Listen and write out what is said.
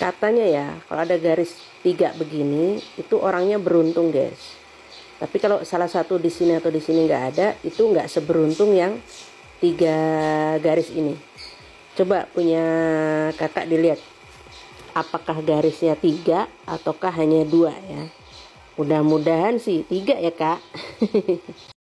katanya ya kalau ada garis tiga begini itu orangnya beruntung guys. Tapi kalau salah satu di sini atau di sini nggak ada itu nggak seberuntung yang tiga garis ini. Coba punya kakak dilihat apakah garisnya tiga ataukah hanya dua ya? Mudah-mudahan sih tiga ya kak.